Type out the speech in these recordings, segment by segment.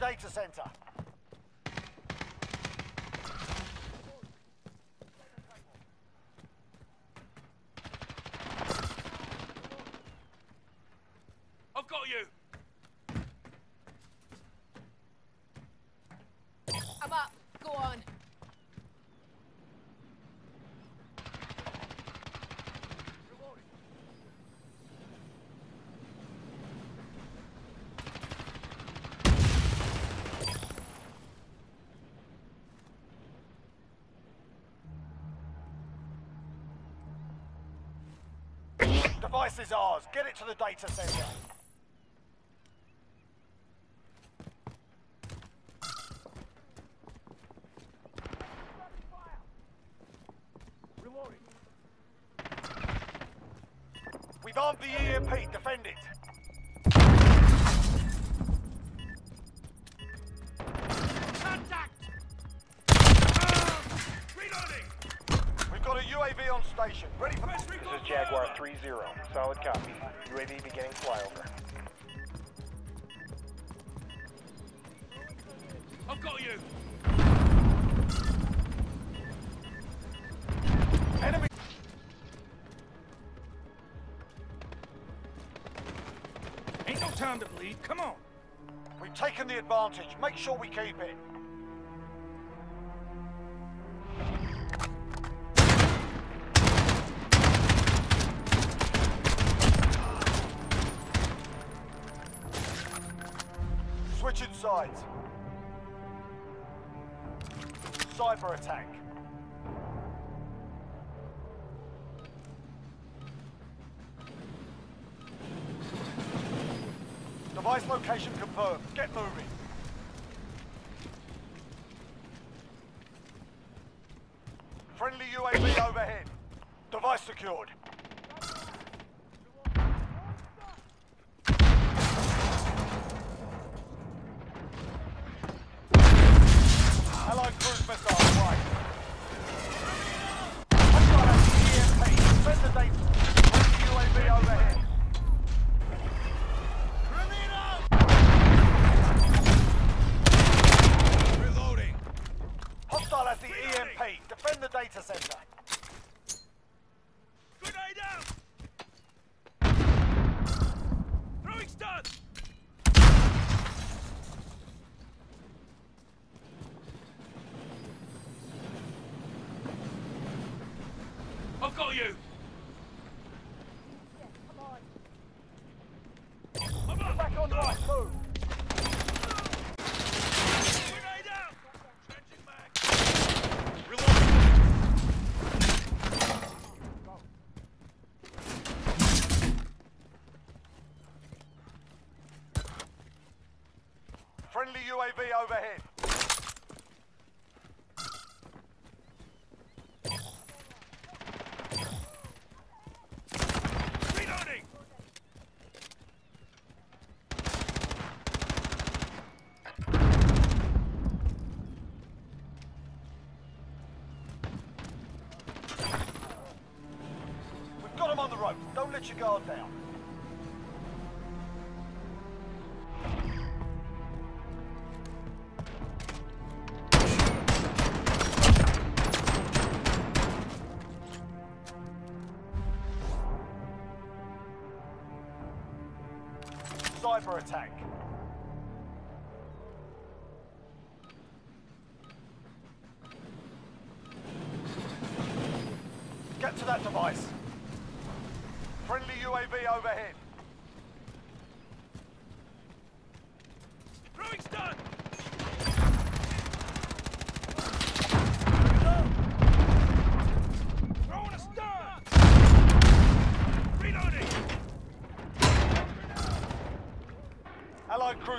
data center. Device is ours. Get it to the data center. We've armed the EMP. Defend it. This is Jaguar fire! 3-0. Solid copy. UAV beginning flyover. I've got you! Enemy... Ain't no time to bleed, come on! We've taken the advantage. Make sure we keep it. Switching sides. Cyber attack. Device location confirmed. Get moving. Friendly UAV overhead. Device secured. Allied cruise missile right. Hostile at the EMP. Send the data. Friendly UAV overhead. Reloading! Hostile at the EMP. Defend the data center. Grenade out! Throwing stun! I've got you! I'm up! Back on right. Move. Grenade out! Trenching back! Reloading! Friendly UAV overhead. Reloading! We've got him on the ropes. Don't let your guard down. Cyber attack. Get to that device. Friendly UAV overhead. Throwing stun! Throwing a stun! Reloading! Allied cruise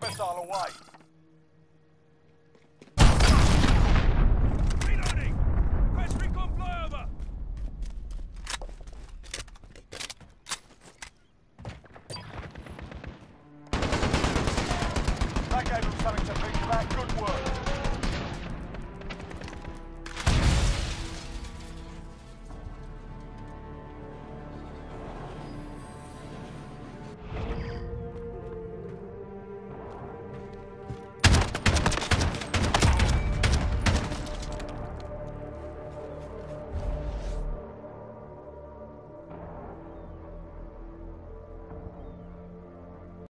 Cruise missile away. Reloading! First recon flyover! That gave them something to think about. Good work.